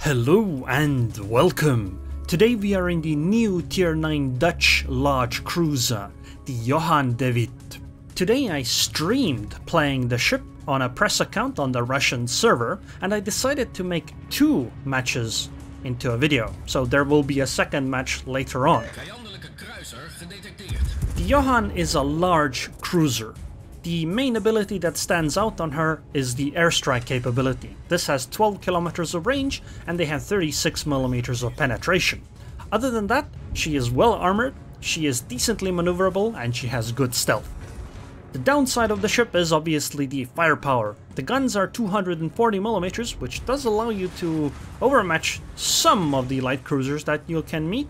Hello and welcome! Today we are in the new Tier 9 Dutch large cruiser, the Johan de Witt. Today I streamed playing the ship on a press account on the Russian server and I decided to make two matches into a video, so there will be a second match later on. The Johan is a large cruiser. The main ability that stands out on her is the airstrike capability. This has 12 kilometers of range and they have 36 millimeters of penetration. Other than that, she is well armored, she is decently maneuverable and she has good stealth. The downside of the ship is obviously the firepower. The guns are 240mm, which does allow you to overmatch some of the light cruisers that you can meet.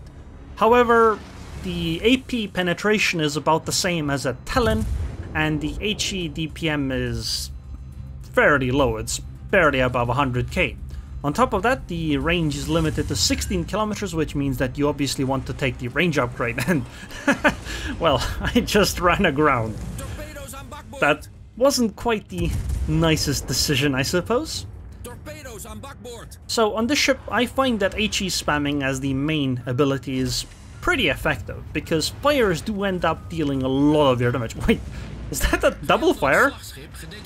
However, the AP penetration is about the same as a Tallinn, and the HE DPM is fairly low, it's barely above 100k. On top of that, the range is limited to 16 kilometers, which means that you obviously want to take the range upgrade, and well, I just ran aground. That wasn't quite the nicest decision, I suppose. So on this ship, I find that HE spamming as the main ability is pretty effective, because fires do end up dealing a lot of your damage. Wait, is that a double fire?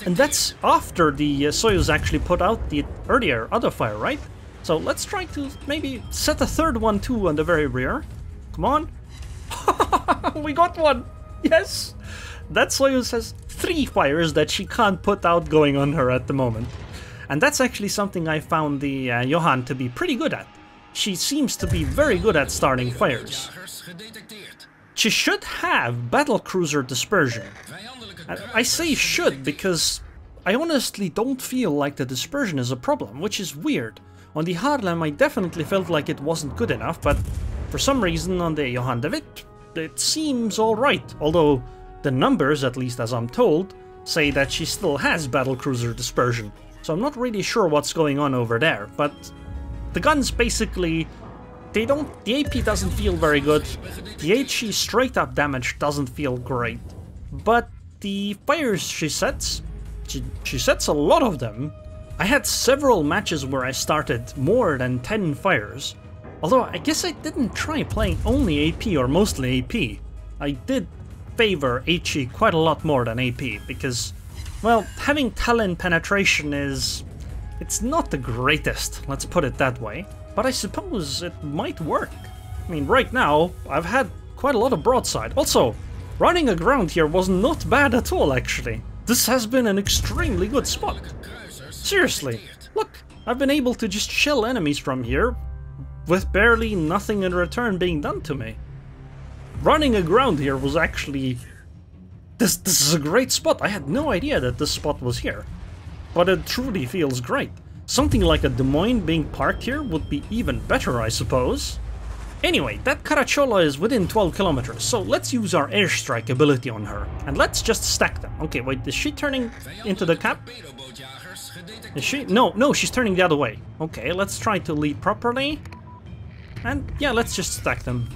And that's after the uh, Soyuz actually put out the earlier other fire, right? So let's try to maybe set a third one too on the very rear. Come on. we got one! Yes! That Soyuz has three fires that she can't put out going on her at the moment. And that's actually something I found the uh, Johan to be pretty good at. She seems to be very good at starting fires. She should have battlecruiser dispersion. I say should because I honestly don't feel like the dispersion is a problem, which is weird. On the Haarlem I definitely felt like it wasn't good enough, but for some reason on the Johan de Witt it seems alright, although the numbers, at least as I'm told, say that she still has battlecruiser dispersion. So I'm not really sure what's going on over there, but the guns basically... They don't... The AP doesn't feel very good. The HE straight up damage doesn't feel great. But the fires she sets... She, she sets a lot of them. I had several matches where I started more than 10 fires. Although I guess I didn't try playing only AP or mostly AP. I did favor HE quite a lot more than AP because, well, having Tallinn penetration is it's not the greatest, let's put it that way, but I suppose it might work. I mean, right now, I've had quite a lot of broadside. Also, running aground here was not bad at all, actually. This has been an extremely good spot. Seriously, look, I've been able to just shell enemies from here with barely nothing in return being done to me. Running aground here was actually... This, this is a great spot. I had no idea that this spot was here but it truly feels great. Something like a Des Moines being parked here would be even better, I suppose. Anyway, that Caracciolo is within 12 kilometers, so let's use our airstrike ability on her. And let's just stack them. Okay, wait, is she turning into the cap? Is she? No, no, she's turning the other way. Okay, let's try to lead properly. And yeah, let's just stack them.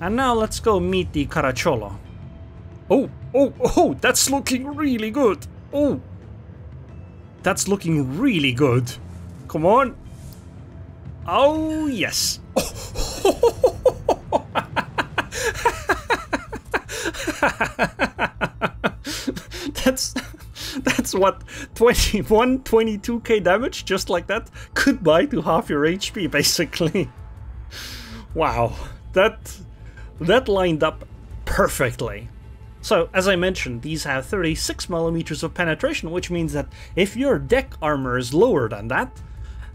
And now let's go meet the Caracciolo. Oh, oh, oh, that's looking really good. Oh, that's looking really good. Come on. Oh, yes. that's that's what 21 22k damage just like that goodbye to half your hp basically wow that that lined up perfectly so, as I mentioned, these have 36mm of penetration, which means that if your deck armor is lower than that,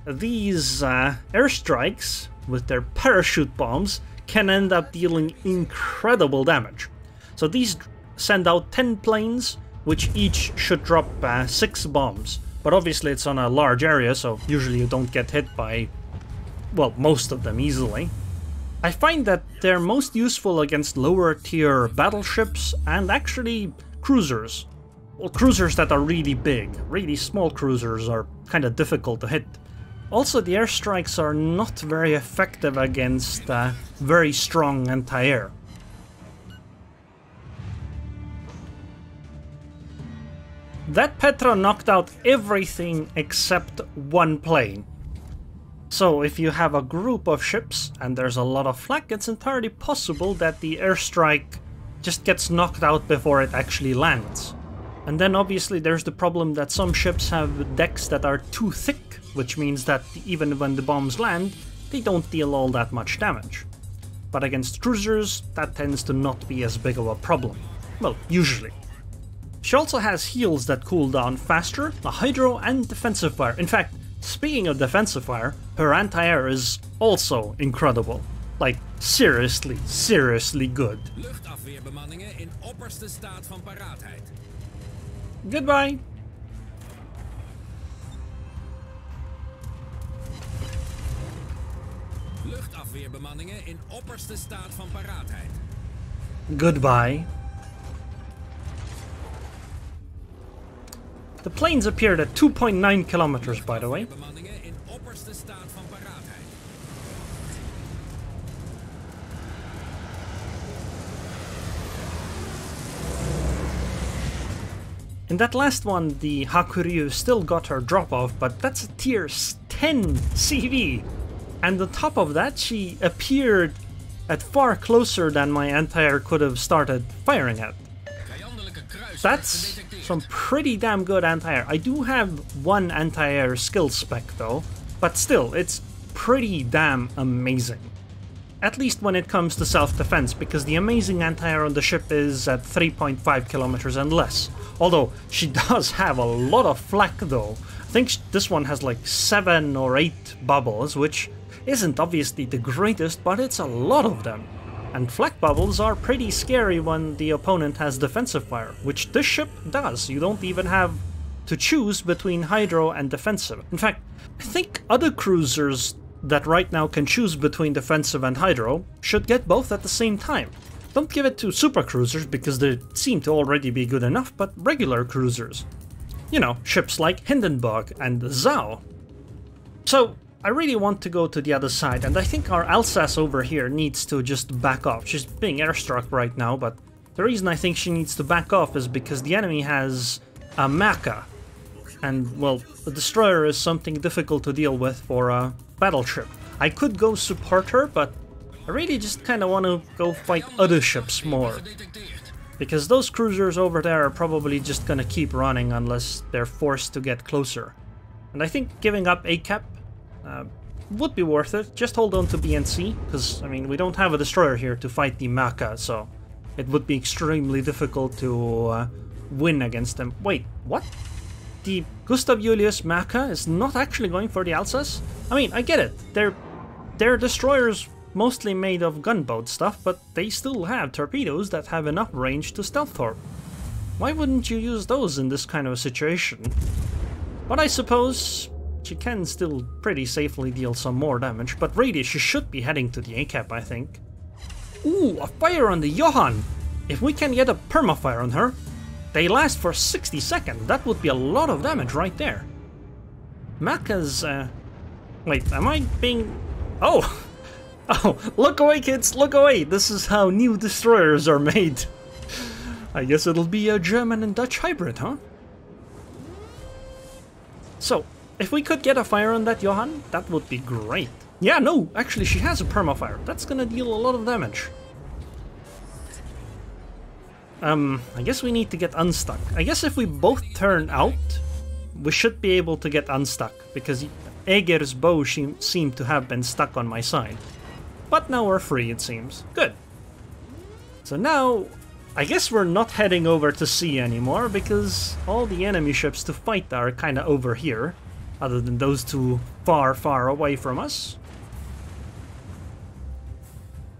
these uh, airstrikes with their parachute bombs can end up dealing incredible damage. So these send out 10 planes, which each should drop uh, 6 bombs. But obviously it's on a large area, so usually you don't get hit by, well, most of them easily. I find that they're most useful against lower tier battleships and actually cruisers. Well, cruisers that are really big. Really small cruisers are kind of difficult to hit. Also, the airstrikes are not very effective against uh, very strong anti-air. That Petra knocked out everything except one plane. So if you have a group of ships and there's a lot of flak, it's entirely possible that the airstrike just gets knocked out before it actually lands. And then obviously there's the problem that some ships have decks that are too thick, which means that even when the bombs land, they don't deal all that much damage. But against cruisers, that tends to not be as big of a problem. Well, usually. She also has heals that cool down faster, a hydro and defensive fire. In fact, speaking of defensive fire, her anti-air is also incredible. Like, seriously, seriously good. Luchtafweerbemanningen in opperste staat van paraatheid. Goodbye! Luchtafweerbemanningen in opperste staat van paraatheid. Goodbye. The planes appeared at 2.9 kilometers, by the way. In that last one, the Hakuryu still got her drop-off, but that's a tier 10 CV. And on top of that, she appeared at far closer than my anti-air could have started firing at. That's some pretty damn good anti-air. I do have one anti-air skill spec though, but still, it's pretty damn amazing. At least when it comes to self-defense, because the amazing anti-air on the ship is at 3.5 kilometers and less. Although, she does have a lot of flak though. I think this one has like 7 or 8 bubbles, which isn't obviously the greatest, but it's a lot of them. And flak bubbles are pretty scary when the opponent has defensive fire, which this ship does. You don't even have to choose between hydro and defensive. In fact, I think other cruisers that right now can choose between defensive and hydro should get both at the same time. Don't give it to super cruisers because they seem to already be good enough, but regular cruisers. You know, ships like Hindenburg and Zhao. So, I really want to go to the other side, and I think our Alsace over here needs to just back off. She's being airstruck right now, but the reason I think she needs to back off is because the enemy has a Mecha. And, well, the destroyer is something difficult to deal with for a battleship. I could go support her, but I really just kind of want to go fight other ships more. Because those cruisers over there are probably just gonna keep running unless they're forced to get closer. And I think giving up ACAP uh, would be worth it. Just hold on to BNC, because, I mean, we don't have a destroyer here to fight the Mecha, so it would be extremely difficult to uh, win against them. Wait, what? The Gustav Julius Mecha is not actually going for the Alsace? I mean, I get it. They're, they're destroyers mostly made of gunboat stuff, but they still have torpedoes that have enough range to stealth torp. Why wouldn't you use those in this kind of a situation? But I suppose she can still pretty safely deal some more damage, but really she should be heading to the A-cap, I think. Ooh, a fire on the Johan! If we can get a permafire on her, they last for 60 seconds, that would be a lot of damage right there. Mecha's, uh... Wait, am I being... Oh! Oh, look away kids, look away! This is how new destroyers are made. I guess it'll be a German and Dutch hybrid, huh? So, if we could get a fire on that Johan, that would be great. Yeah, no, actually she has a permafire. That's gonna deal a lot of damage. Um, I guess we need to get unstuck. I guess if we both turn out, we should be able to get unstuck, because Eger's bow seemed to have been stuck on my side. But now we're free, it seems. Good. So now, I guess we're not heading over to sea anymore, because all the enemy ships to fight are kinda over here other than those two far, far away from us.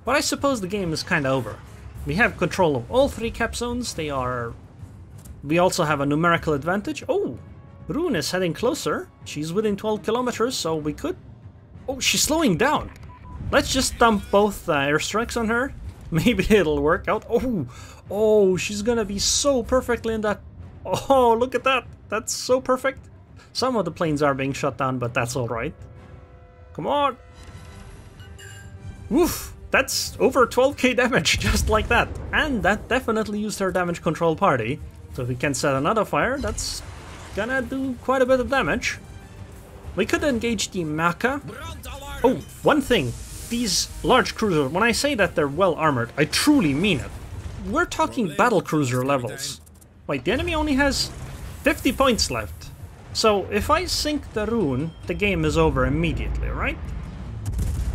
But I suppose the game is kinda over. We have control of all three cap zones, they are... We also have a numerical advantage. Oh! Roon is heading closer. She's within 12 kilometers, so we could... Oh, she's slowing down! Let's just dump both uh, airstrikes on her. Maybe it'll work out. Oh! Oh, she's gonna be so perfectly in that... Oh, look at that! That's so perfect. Some of the planes are being shut down, but that's alright. Come on! Woof! That's over 12k damage, just like that. And that definitely used her damage control party. So if we can set another fire, that's gonna do quite a bit of damage. we could engage the Maka. Oh, one thing. These large cruisers, when I say that they're well armored, I truly mean it. We're talking battle cruiser levels. Wait, the enemy only has 50 points left. So if I sink the Roon, the game is over immediately, right?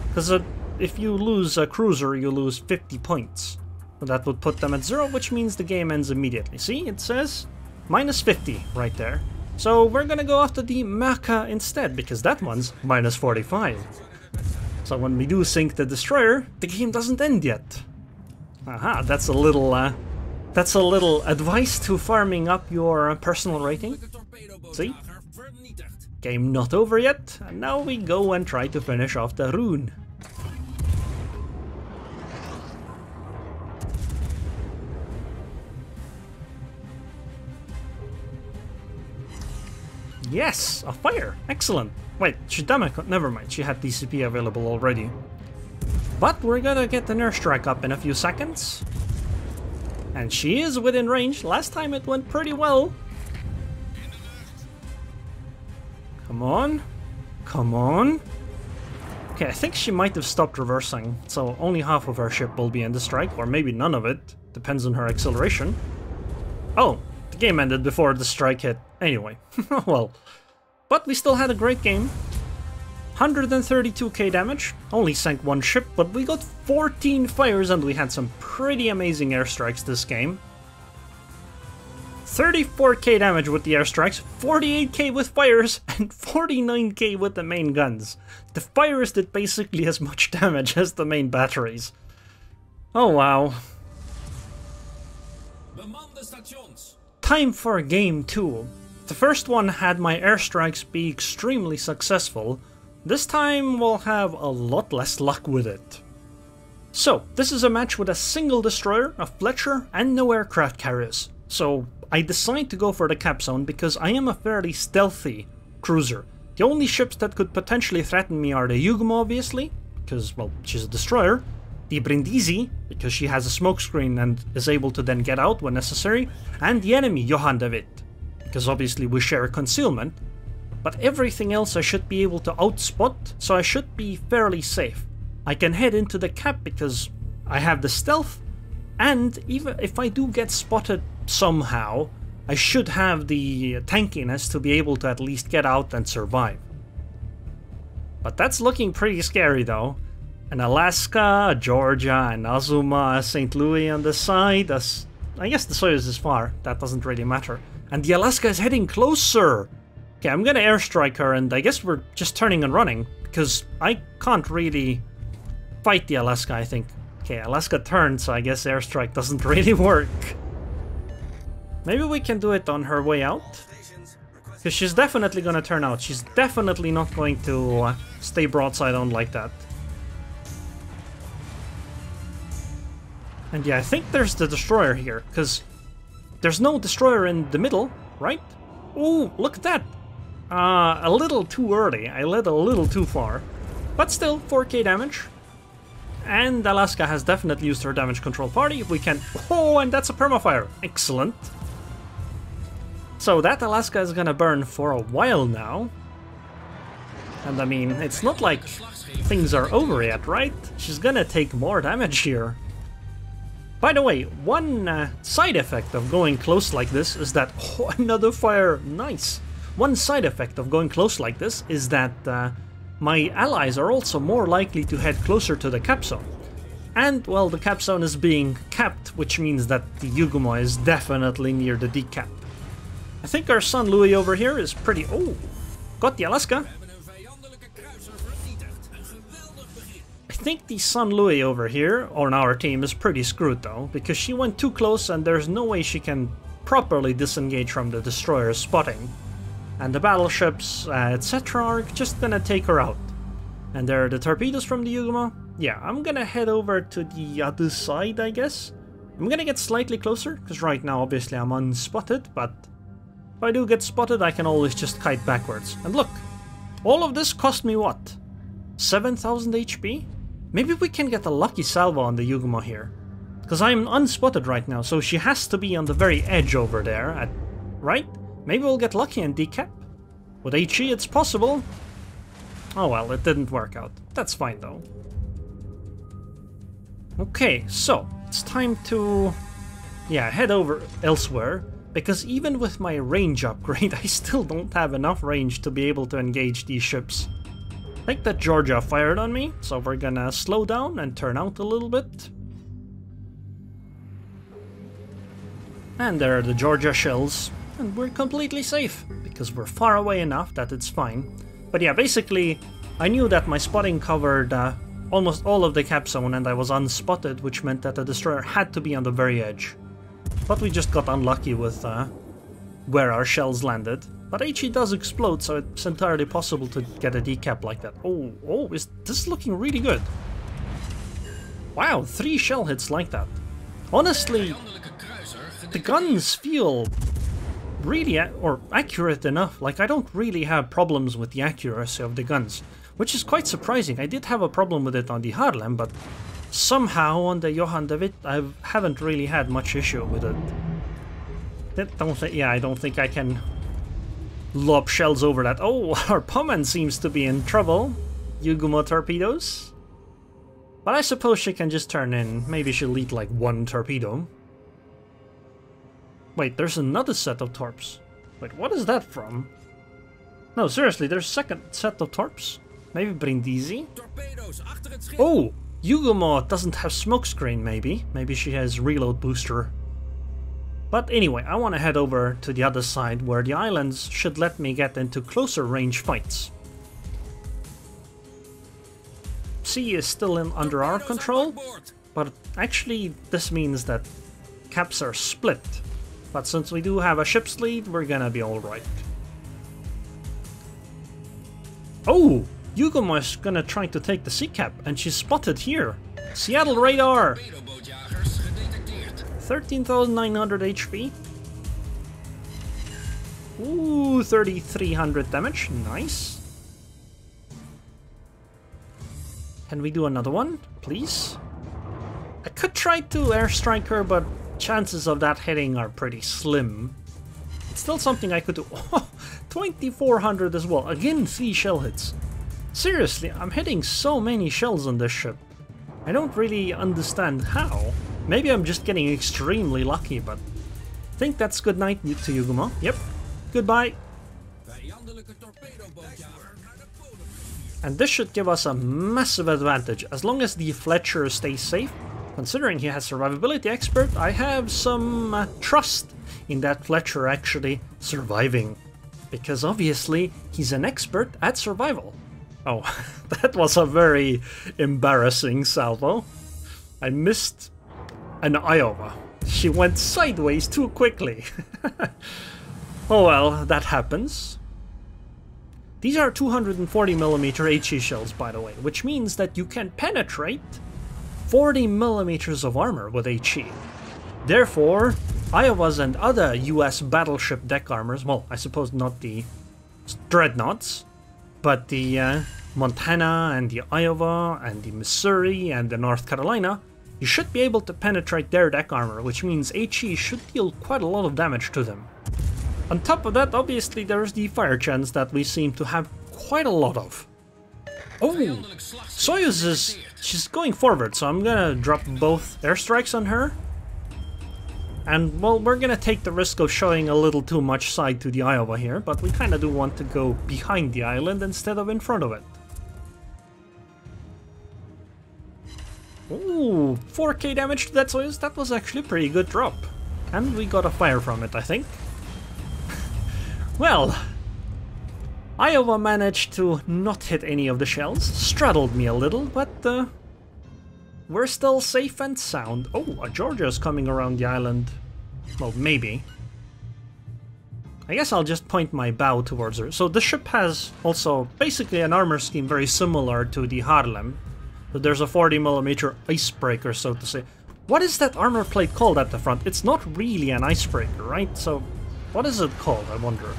Because uh, if you lose a cruiser, you lose 50 points. So that would put them at zero, which means the game ends immediately. See, it says minus 50 right there. So we're gonna go after the Maka instead, because that one's minus 45. So when we do sink the destroyer, the game doesn't end yet. Aha, that's a little, uh, that's a little advice to farming up your personal rating. See? Game not over yet, and now we go and try to finish off the Roon. Yes, a fire. Excellent. Wait, she damaged. Never mind. She had DCP available already. But we're gonna get the nurse strike up in a few seconds. And she is within range. Last time it went pretty well. Come on. Come on. Okay, I think she might have stopped reversing, so only half of her ship will be in the strike, or maybe none of it. Depends on her acceleration. Oh, the game ended before the strike hit. Anyway, well. But we still had a great game. 132k damage, only sank one ship, but we got 14 fires and we had some pretty amazing airstrikes this game. 34k damage with the airstrikes, 48k with fires, and 49k with the main guns. The fires did basically as much damage as the main batteries. Oh wow. Time for game 2. The first one had my airstrikes be extremely successful. This time we'll have a lot less luck with it. So, this is a match with a single destroyer, a Fletcher, and no aircraft carriers. So, I decide to go for the cap zone because I am a fairly stealthy cruiser. The only ships that could potentially threaten me are the Yugumo, obviously, because, well, she's a destroyer, the Brindisi, because she has a smokescreen and is able to then get out when necessary, and the enemy, Johan Witt, because obviously we share concealment, but everything else I should be able to outspot, so I should be fairly safe. I can head into the cap because I have the stealth, and even if I do get spotted somehow, I should have the tankiness to be able to at least get out and survive. But that's looking pretty scary though, and Alaska, Georgia, and Azuma, St. Louis on the side. I guess the Soyuz is far, that doesn't really matter. And the Alaska is heading closer! Okay, I'm gonna airstrike her, and I guess we're just turning and running, because I can't really fight the Alaska, I think. Okay, Alaska turned, so I guess airstrike doesn't really work. Maybe we can do it on her way out? Because she's definitely gonna turn out. She's definitely not going to uh, stay broadside on like that. And yeah, I think there's the destroyer here, because there's no destroyer in the middle, right? Oh, look at that! Uh, a little too early. I led a little too far. But still, 4k damage. And Alaska has definitely used her damage control party. We can... Oh, and that's a permafire. Excellent. So that Alaska is gonna burn for a while now. And I mean, it's not like things are over yet, right? She's gonna take more damage here. By the way, one uh, side effect of going close like this is that... Oh, another fire! Nice! One side effect of going close like this is that uh, my allies are also more likely to head closer to the cap zone. And, well, the cap zone is being capped, which means that the Yugumo is definitely near the decap. I think our St. Louis over here is pretty... Oh! Got the Alaska! I think the St. Louis over here, on our team, is pretty screwed though, because she went too close and there's no way she can properly disengage from the destroyer's spotting. And the battleships, uh, etc. are just gonna take her out. And there are the torpedoes from the Yugumo. Yeah, I'm gonna head over to the other side, I guess. I'm gonna get slightly closer, because right now obviously I'm unspotted, but if I do get spotted I can always just kite backwards. And look, all of this cost me what? 7000 HP? Maybe we can get a lucky salvo on the Yugumo here. Because I'm unspotted right now, so she has to be on the very edge over there, at, right? Maybe we'll get lucky and decap. With HE it's possible. Oh well, it didn't work out. That's fine though. Okay, so it's time to, yeah, head over elsewhere because even with my range upgrade, I still don't have enough range to be able to engage these ships. Think that Georgia fired on me, so we're gonna slow down and turn out a little bit. And there are the Georgia shells, and we're completely safe, because we're far away enough that it's fine. But yeah, basically, I knew that my spotting covered uh, almost all of the cap zone and I was unspotted, which meant that the destroyer had to be on the very edge. But we just got unlucky with uh, where our shells landed. But HE does explode, so it's entirely possible to get a decap like that. Oh, oh, is this looking really good? Wow, three shell hits like that. Honestly, the guns feel really or accurate enough. Like, I don't really have problems with the accuracy of the guns, which is quite surprising. I did have a problem with it on the Haarlem, but somehow on the Johan de Witt, I haven't really had much issue with it. Don't think, yeah, I don't think I can lob shells over that. Oh, our Pommern seems to be in trouble. Yugumo torpedoes. But I suppose she can just turn in. Maybe she'll eat like one torpedo. Wait, there's another set of torps. Wait, what is that from? No, seriously, there's a second set of torps. Maybe Brindisi? Oh, Yugumo doesn't have smokescreen, maybe. Maybe she has reload booster. But anyway, I want to head over to the other side where the islands should let me get into closer range fights. Sea is still in under our control, but actually this means that caps are split. But since we do have a ship's lead, we're gonna be alright. Oh! Yugumo is gonna try to take the sea cap, and she's spotted here. Seattle radar! 13,900 HP. Ooh, 3,300 damage. Nice. Can we do another one, please? I could try to airstrike her, but chances of that hitting are pretty slim. It's still something I could do. 2400 as well. Again, 3 shell hits. Seriously, I'm hitting so many shells on this ship. I don't really understand how. Maybe I'm just getting extremely lucky, but... I think that's good night to Yugumo. Yep. Goodbye. And this should give us a massive advantage, as long as the Fletcher stays safe. Considering he has survivability expert, I have some uh, trust in that Fletcher actually surviving. Because obviously, he's an expert at survival. Oh, that was a very embarrassing salvo. I missed an Iowa. She went sideways too quickly. oh well, that happens. These are 240mm HE shells, by the way, which means that you can penetrate 40 millimeters of armor with HE. Therefore, Iowas and other US battleship deck armors, well, I suppose not the dreadnoughts, but the uh, Montana and the Iowa and the Missouri and the North Carolina, you should be able to penetrate their deck armor, which means HE should deal quite a lot of damage to them. On top of that, obviously there's the fire chance that we seem to have quite a lot of. Oh, Soyuz is she's going forward, so I'm gonna drop both airstrikes on her. And, well, we're gonna take the risk of showing a little too much side to the Iowa here, but we kinda do want to go behind the island instead of in front of it. Ooh, 4k damage to that Soyuz, that was actually a pretty good drop. And we got a fire from it, I think. well, Iowa managed to not hit any of the shells, straddled me a little, but uh, we're still safe and sound. Oh, a Georgia's coming around the island. Well, maybe. I guess I'll just point my bow towards her. So the ship has also basically an armor scheme very similar to the Haarlem. But there's a 40mm icebreaker, so to say. What is that armor plate called at the front? It's not really an icebreaker, right? So what is it called, I wonder?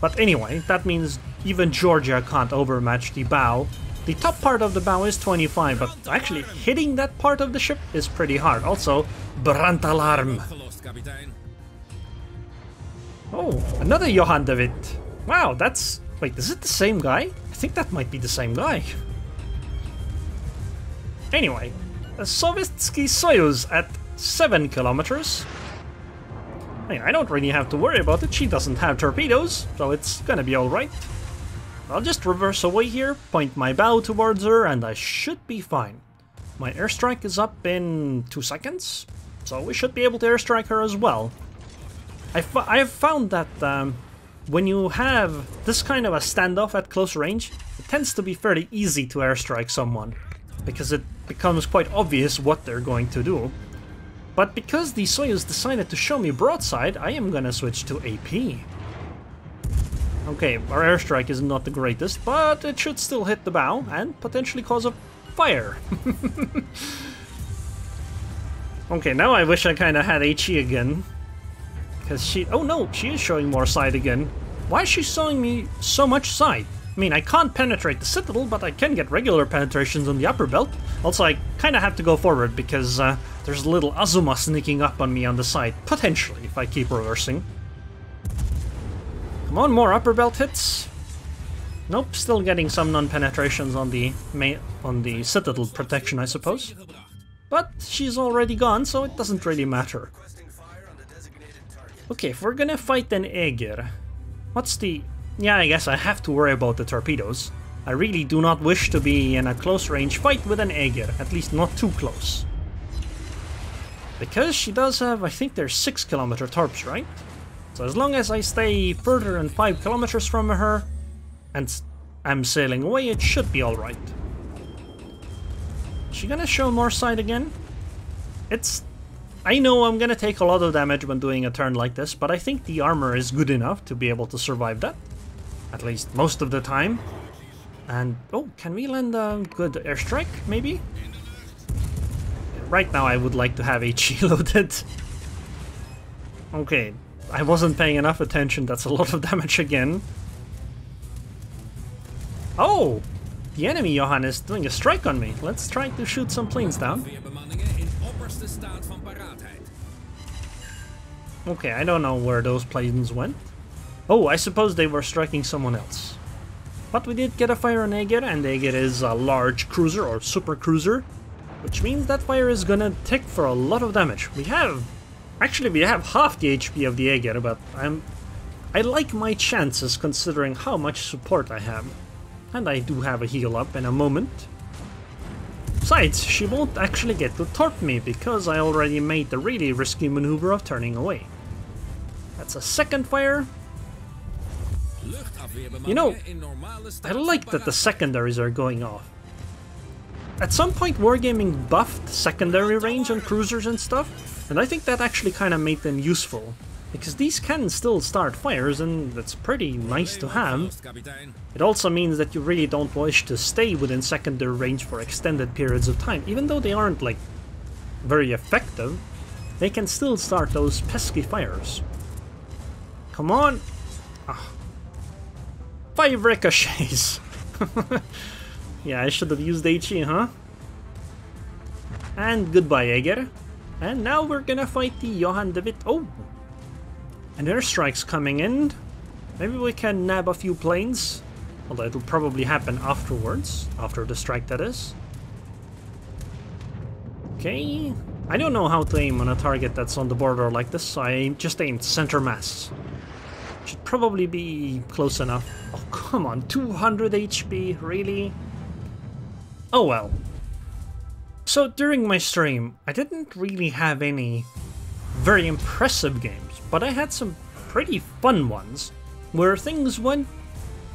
But anyway, that means even Georgia can't overmatch the bow. The top part of the bow is 25, but actually hitting that part of the ship is pretty hard. Also, Brandalarm. Oh, another Johan Witt. Wow, that's... Wait, is it the same guy? I think that might be the same guy. Anyway, a Sovietsky Soyuz at 7 kilometers. I, mean, I don't really have to worry about it, she doesn't have torpedoes, so it's gonna be alright. I'll just reverse away here, point my bow towards her, and I should be fine. My airstrike is up in 2 seconds, so we should be able to airstrike her as well. I, I have found that um, when you have this kind of a standoff at close range, it tends to be fairly easy to airstrike someone, because it becomes quite obvious what they're going to do. But because the Soyuz decided to show me broadside, I am gonna switch to AP. Okay, our airstrike is not the greatest, but it should still hit the bow and potentially cause a fire. okay, now I wish I kinda had HE again. Because she... Oh no, she is showing more side again. Why is she showing me so much side? I mean, I can't penetrate the Citadel, but I can get regular penetrations on the upper belt. Also, I kinda have to go forward because uh, there's a little Azuma sneaking up on me on the side. Potentially, if I keep reversing. Come on, more upper belt hits. Nope, still getting some non-penetrations on the on the Citadel protection, I suppose. But she's already gone, so it doesn't really matter. Okay, if we're gonna fight an Aegir, what's the... Yeah, I guess I have to worry about the torpedoes. I really do not wish to be in a close range fight with an Aegir, at least not too close. Because she does have, I think there's 6 kilometer torps, right? So as long as I stay further than 5 kilometers from her, and I'm sailing away, it should be alright. She gonna show more side again? It's... I know I'm gonna take a lot of damage when doing a turn like this, but I think the armor is good enough to be able to survive that. At least most of the time. And, oh, can we land a good airstrike, maybe? Right now I would like to have HE loaded. Okay, I wasn't paying enough attention, that's a lot of damage again. Oh! The enemy Johan is doing a strike on me. Let's try to shoot some planes down. Okay, I don't know where those planes went. Oh, I suppose they were striking someone else. But we did get a fire on Aegir, and Aegir is a large cruiser or super cruiser, which means that fire is gonna tick for a lot of damage. We have Actually, we have half the HP of the Aegir, but I'm... I like my chances considering how much support I have. And I do have a heal up in a moment. Besides, she won't actually get to torp me because I already made the really risky maneuver of turning away. That's a second fire. You know, I like that the secondaries are going off. At some point Wargaming buffed secondary range on cruisers and stuff, and I think that actually kind of made them useful, because these can still start fires and that's pretty nice to have. It also means that you really don't wish to stay within secondary range for extended periods of time, even though they aren't like very effective, they can still start those pesky fires. Come on! Ah. Five ricochets! yeah, I should have used HE, huh? And goodbye, Aegir. And now we're gonna fight the Johan de Witt. Oh! And airstrike's coming in. Maybe we can nab a few planes. Although it'll probably happen afterwards. After the strike, that is. Okay. I don't know how to aim on a target that's on the border like this, so I just aimed center mass. Should probably be close enough. Oh, come on, 200 HP, really? Oh well, so during my stream, I didn't really have any very impressive games, but I had some pretty fun ones where things went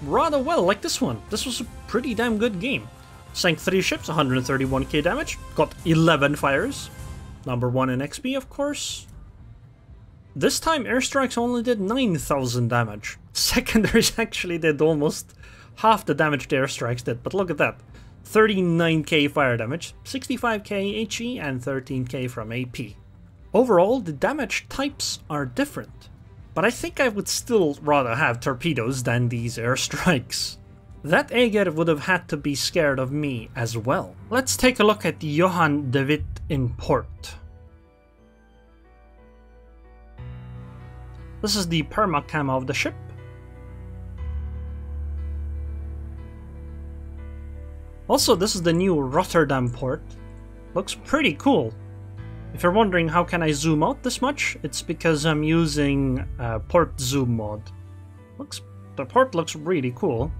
rather well, like this one. This was a pretty damn good game. Sank 3 ships, 131k damage, got 11 fires. Number 1 in XP, of course. This time airstrikes only did 9000 damage. Secondaries actually did almost half the damage the airstrikes did, but look at that. 39k fire damage, 65k HE, and 13k from AP. Overall, the damage types are different, but I think I would still rather have torpedoes than these airstrikes. That Aegir would have had to be scared of me as well. Let's take a look at Johan de Witt in port. This is the permacam of the ship. Also, this is the new Rotterdam port. Looks pretty cool. If you're wondering how can I zoom out this much, it's because I'm using uh, port zoom mode. Looks the port looks really cool.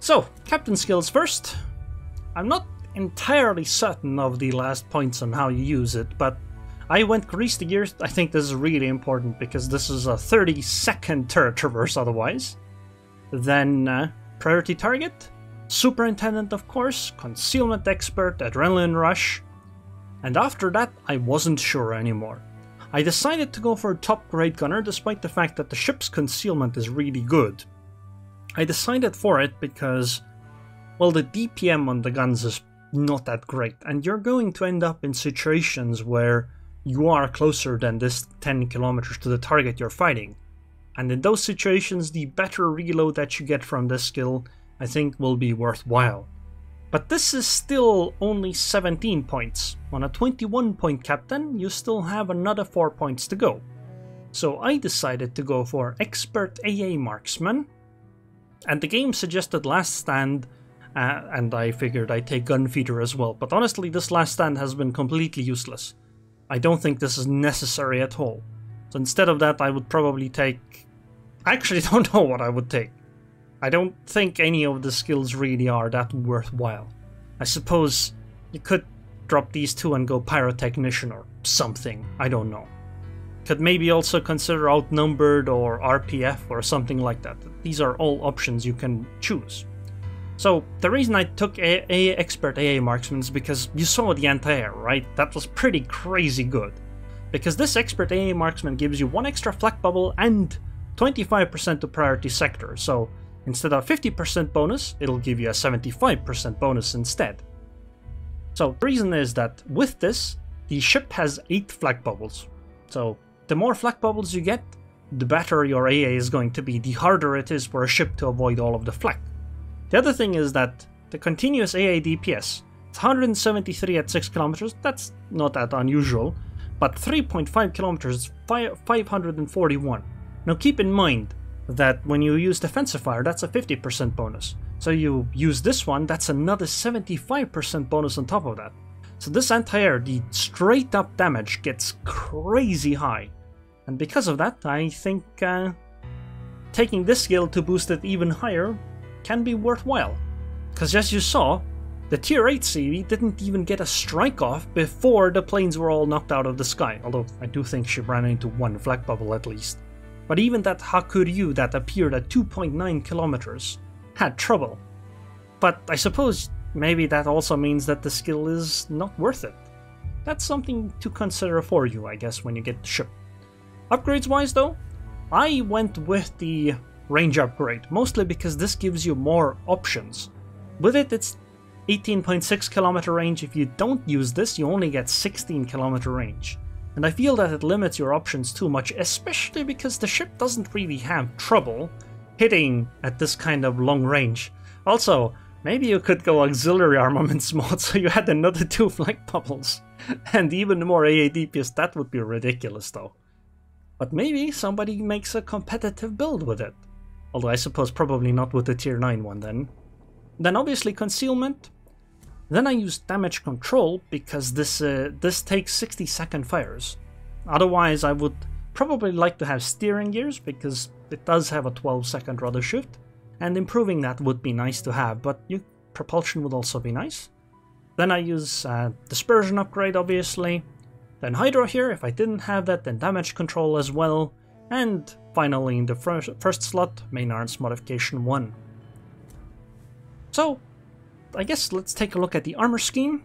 So, captain skills first. I'm not entirely certain of the last points on how you use it, but I went grease the gears. I think this is really important because this is a 30 second turret traverse otherwise. Then uh, priority target, superintendent of course, concealment expert, adrenaline rush, and after that I wasn't sure anymore. I decided to go for a top grade gunner despite the fact that the ship's concealment is really good. I decided for it because, well, the DPM on the guns is not that great, and you're going to end up in situations where you are closer than this 10 kilometers to the target you're fighting. And in those situations, the better reload that you get from this skill, I think, will be worthwhile. But this is still only 17 points. On a 21 point captain, you still have another 4 points to go. So I decided to go for Expert AA Marksman, and the game suggested Last Stand, uh, and I figured I'd take Gunfighter as well, but honestly this Last Stand has been completely useless. I don't think this is necessary at all. So instead of that I would probably take... I actually don't know what I would take. I don't think any of the skills really are that worthwhile. I suppose you could drop these two and go Pyrotechnician or something, I don't know. Could maybe also consider Outnumbered or RPF or something like that. These are all options you can choose. So the reason I took a, a Expert AA Marksman is because you saw the anti-air, right? That was pretty crazy good. Because this Expert AA Marksman gives you one extra flak bubble and 25% to priority sector, so Instead of 50% bonus, it'll give you a 75% bonus instead. So the reason is that with this, the ship has 8 flak bubbles. So the more flak bubbles you get, the better your AA is going to be, the harder it is for a ship to avoid all of the flak. The other thing is that the continuous AA DPS, it's 173 at 6 kilometers, that's not that unusual, but 3.5 kilometers, 541. Now keep in mind, that when you use defensive fire, that's a 50% bonus. So you use this one, that's another 75% bonus on top of that. So this anti-air, the straight up damage gets crazy high. And because of that, I think uh, taking this skill to boost it even higher can be worthwhile. Because as you saw, the tier 8 CV didn't even get a strike off before the planes were all knocked out of the sky, although I do think she ran into one flak bubble at least. But even that Hakuryu that appeared at 2.9 kilometers had trouble. But I suppose maybe that also means that the skill is not worth it. That's something to consider for you, I guess, when you get the ship. Upgrades wise though, I went with the range upgrade, mostly because this gives you more options. With it, it's 18.6 kilometer range. If you don't use this, you only get 16 kilometer range and I feel that it limits your options too much, especially because the ship doesn't really have trouble hitting at this kind of long range. Also, maybe you could go auxiliary armaments mode so you had another two flak bubbles. And even more AADPS, that would be ridiculous though. But maybe somebody makes a competitive build with it. Although I suppose probably not with the tier 9 one then. Then obviously concealment, then I use damage control because this uh, this takes 60 second fires. Otherwise I would probably like to have steering gears because it does have a 12 second rudder shift and improving that would be nice to have but you, propulsion would also be nice. Then I use uh, dispersion upgrade obviously, then hydro here if I didn't have that then damage control as well and finally in the first, first slot Main Armaments Modification 1. So I guess let's take a look at the armor scheme.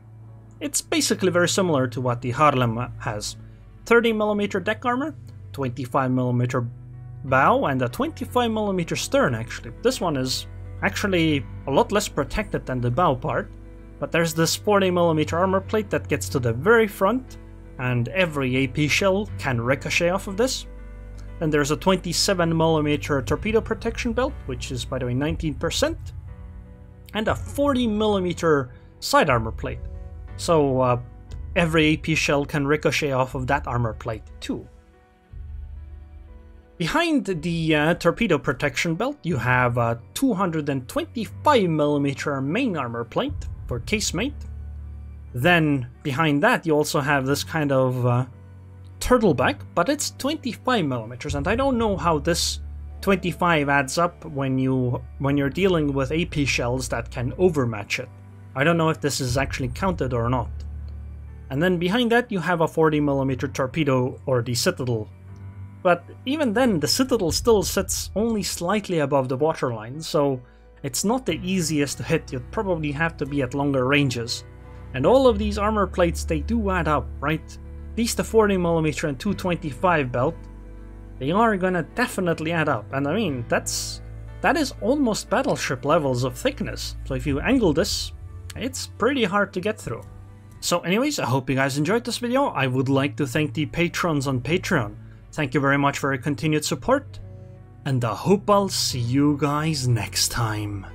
It's basically very similar to what the Haarlem has. 30mm deck armor, 25mm bow, and a 25mm stern actually. This one is actually a lot less protected than the bow part, but there's this 40mm armor plate that gets to the very front, and every AP shell can ricochet off of this. Then there's a 27mm torpedo protection belt, which is by the way 19%, and a 40mm side armor plate. So uh, every AP shell can ricochet off of that armor plate too. Behind the uh, torpedo protection belt, you have a 225mm main armor plate for casemate. Then behind that, you also have this kind of uh, turtleback, but it's 25mm, and I don't know how this 25 adds up when you when you're dealing with AP shells that can overmatch it. I don't know if this is actually counted or not. And then behind that you have a 40mm torpedo or the Citadel. But even then the Citadel still sits only slightly above the waterline, so it's not the easiest to hit, you'd probably have to be at longer ranges. And all of these armor plates, they do add up, right? At least the 40mm and 225 belt, they are gonna definitely add up. And I mean, that's that is almost battleship levels of thickness. So if you angle this, it's pretty hard to get through. So anyways, I hope you guys enjoyed this video. I would like to thank the patrons on Patreon. Thank you very much for your continued support. And I hope I'll see you guys next time.